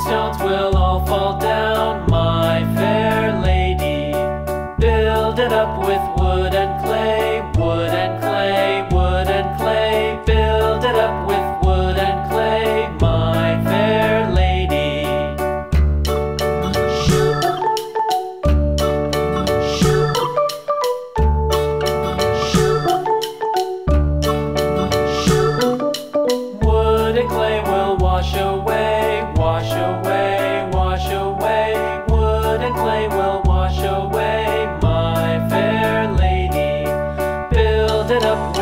stones will all fall down, my fair lady. Build it up with wood wash away, wash away, wash away. Wood and clay will wash away, my fair lady. Build it up.